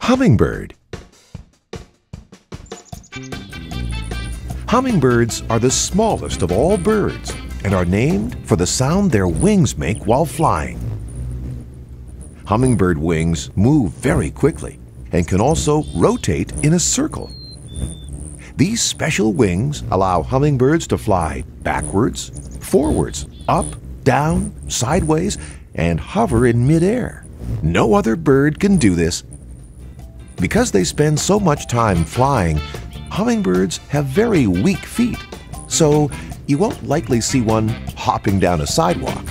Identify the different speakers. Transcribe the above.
Speaker 1: Hummingbird Hummingbirds are the smallest of all birds and are named for the sound their wings make while flying. Hummingbird wings move very quickly and can also rotate in a circle. These special wings allow hummingbirds to fly backwards, forwards, up, down, sideways, and hover in midair. No other bird can do this. Because they spend so much time flying, hummingbirds have very weak feet, so you won't likely see one hopping down a sidewalk.